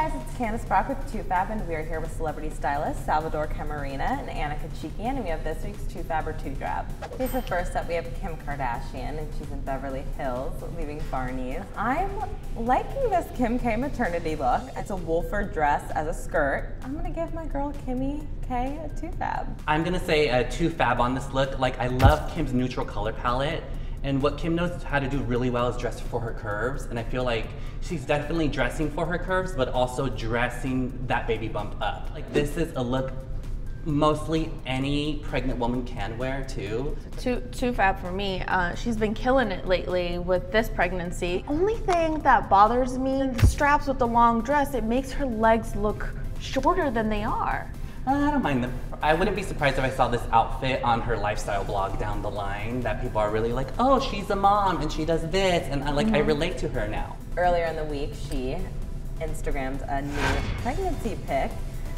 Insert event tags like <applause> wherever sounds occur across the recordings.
guys, it's Candice Brock with Too Fab, and we are here with celebrity stylist Salvador Camarena and Anna Kachikyan, and we have this week's Too Fab or Too Drab. Okay, so first up, we have Kim Kardashian, and she's in Beverly Hills, leaving Barney's. I'm liking this Kim K maternity look. It's a Wolford dress as a skirt. I'm gonna give my girl Kimmy K a Too Fab. I'm gonna say a Too Fab on this look. Like, I love Kim's neutral color palette. And what Kim knows how to do really well is dress for her curves. And I feel like she's definitely dressing for her curves, but also dressing that baby bump up. Like this is a look mostly any pregnant woman can wear too. Too, too fab for me. Uh, she's been killing it lately with this pregnancy. Only thing that bothers me, the straps with the long dress, it makes her legs look shorter than they are. Uh, I don't mind them. I wouldn't be surprised if I saw this outfit on her lifestyle blog down the line that people are really like, oh, she's a mom and she does this. And I like, mm -hmm. I mm-hmm. relate to her now. Earlier in the week, she Instagrammed a new pregnancy pic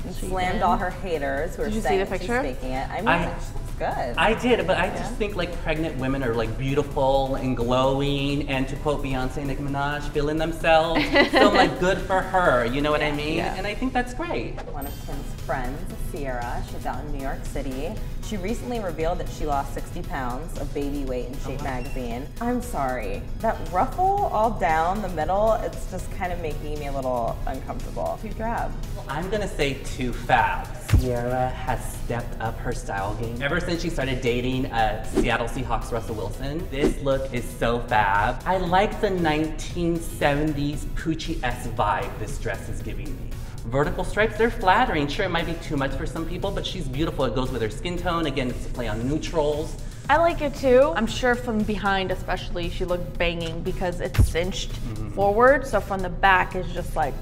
and she slammed did. all her haters who were saying she's faking it. I mean, I, good. I did, but I yeah. just think like pregnant women are like beautiful and glowing, and to quote Beyonce and Nicki Minaj, feeling themselves. <laughs> so like, good for her. You know what yeah, I mean? Yeah. And I think that's great. One of Kim's friends, Ciara, she's out in New York City. She recently revealed that she lost 60 pounds of baby weight in Shape oh magazine. I'm sorry, that ruffle all down the middle, it's just kind of making me a little uncomfortable. Too drab. I'm gonna say too fab. Ciara has stepped up her style game. Ever since she started dating uh, Seattle Seahawks Russell Wilson, this look is so fab. I like the 1970s Pucci-esque vibe this dress is giving me. Vertical stripes, they're flattering. Sure, it might be too much for some people, but she's beautiful. It goes with her skin tone. Again, it's a play on neutrals. I like it too. I'm sure from behind especially she looked banging because it's cinched mm -hmm. forward. So from the back is just like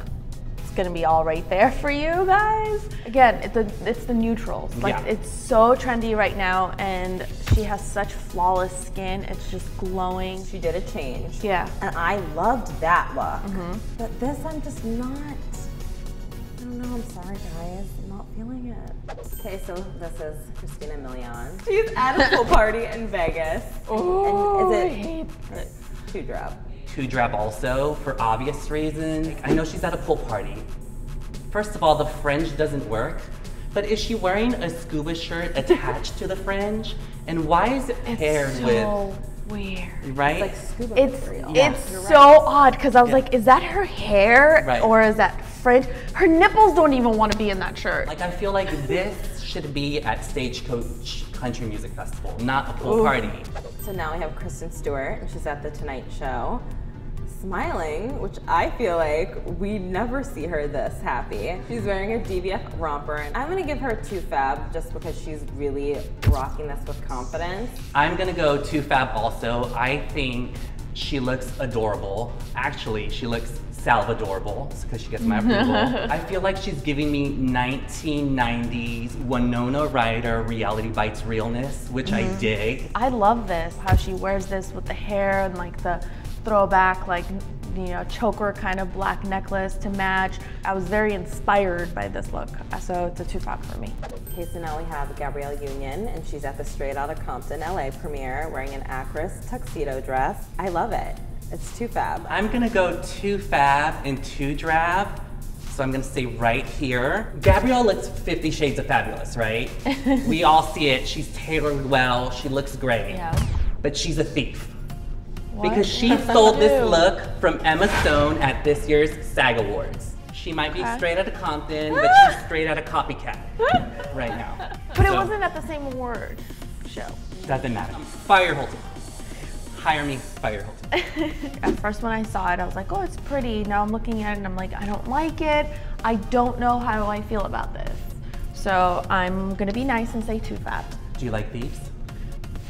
it's gonna be all right there <laughs> for you guys. Again, it's the, it's the neutrals. Like yeah. it's so trendy right now and she has such flawless skin. It's just glowing. She did a change. Yeah. And I loved that look. Mm -hmm. But this I'm just not, I don't know, I'm sorry guys. I'm not feeling it. Okay, so this is Christina Milian. She's at a pool party in Vegas. Oh, and is it too drab? Too drab also, for obvious reasons. I know she's at a pool party. First of all, the fringe doesn't work. But is she wearing a scuba shirt attached to the fringe? And why is it paired so with weird. Right? It's like scuba It's yeah. it's so right. odd because I was yeah. like, is that her hair right. or is that fringe? Her nipples don't even want to be in that shirt. Like I feel like this should be at Stagecoach Country Music Festival, not a pool Ooh. party. So now we have Kristen Stewart, and she's at the Tonight Show smiling, which I feel like we never see her this happy. She's wearing a DVF romper, and I'm gonna give her too fab just because she's really rocking this with confidence. I'm gonna go too fab also. I think she looks adorable. Actually, she looks Salvadorable because she gets my approval. <laughs> I feel like she's giving me 1990s Winona Ryder reality bites realness, which mm -hmm. I mm-hmm. dig. I love this, how she wears this with the hair and like the throwback like you know choker kind of black necklace to match. I was very inspired by this look, so it's a too fab for me. Okay, so now we have Gabrielle Union, and she's at the Straight Outta Compton LA premiere wearing an Akris tuxedo dress. I love it. It's too fab. I'm gonna go too fab and too drab. So I'm gonna say right here. Gabrielle looks 50 shades of fabulous, right? <laughs> we all see it. She's tailored well. She looks great. Yeah. But she's a thief. Because she stole this look from Emma Stone at this year's SAG Awards. She might be straight out of Compton, but ah! she's straight out of copycat right now. But so, it wasn't at the same award show. Doesn't matter. Fire Holton. Hire me, fire Holton. <laughs> at first when I saw it, I was like, oh, it's pretty. Now I'm looking at it and I'm like, I don't like it. I don't know how I feel about this. So I'm gonna be nice and say too fab. Do you like thieves?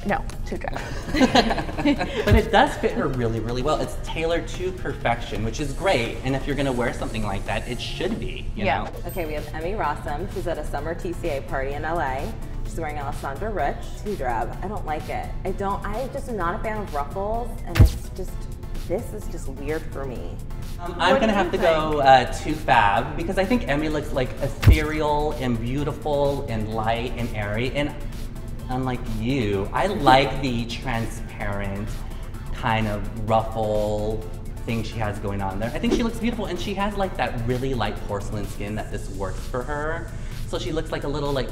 No, too dry. <laughs> but it does fit her really, really well. It's tailored to perfection, which is great. And if you're gonna wear something like that, it should be, you yeah. know? Okay, we have Emmy Rossum. She's at a summer TCA party in LA. She's wearing Alessandra Rich. Too drab. I don't like it. I don't, I just am not a fan of ruffles, and it's just, this is just weird for me. Um, I'm gonna have to think? go uh, to Fab because I think Emmy looks like ethereal and beautiful and light and airy. And unlike you, I like the transparent kind of ruffle thing she has going on there. I think she looks beautiful and she has like that really light porcelain skin that this works for her. So she looks like a little like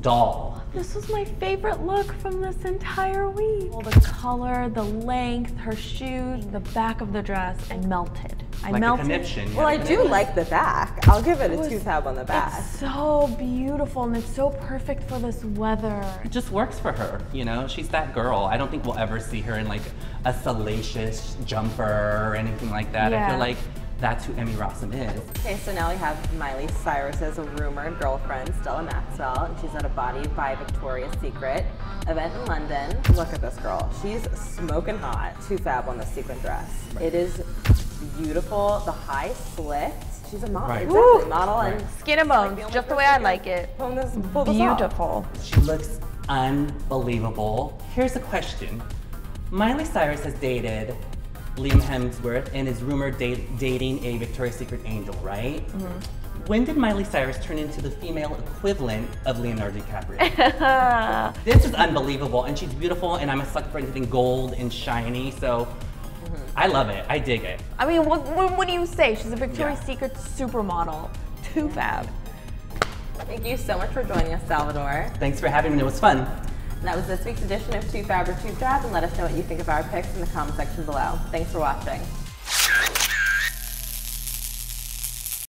doll. This was my favorite look from this entire week. All the color, the length, her shoes, the back of the dress, and melted. I Like a melted. conniption. Well, I do like the back. I'll give it a was- too fab on the back. It's so beautiful and it's so perfect for this weather. It just works for her, you know? She's that girl. I don't think we'll ever see her in like a salacious jumper or anything like that. I feel like that's who Emmy Rossum is. Okay, so now we have Miley Cyrus's rumored girlfriend, Stella Maxwell, and she's at a Body by Victoria's Secret event in London. Look at this girl. She's smoking hot. Too fab on the sequin dress. It is beautiful. The high slit. She's a model. Right. Exactly, Woo! model and Skin and like bones, the just the way I like it. Pull this, pull this off. Beautiful. She looks unbelievable. Here's a question. Miley Cyrus has dated Liam Hemsworth and is rumored date, dating a Victoria's Secret angel, right? Mm-hmm. When did Miley Cyrus turn into the female equivalent of Leonardo DiCaprio? <laughs> this is unbelievable, and she's beautiful, and I'm a sucker for anything gold and shiny, so I love it. I dig it. I mean, what, what, what do you say? She's a Victoria's Yeah. Secret supermodel. Too fab. Thank you so much for joining us, Salvador. Thanks for having me. It was fun. And that was this week's edition of Too Fab or Too Drab, and let us know what you think of our picks in the comment section below. Thanks for watching.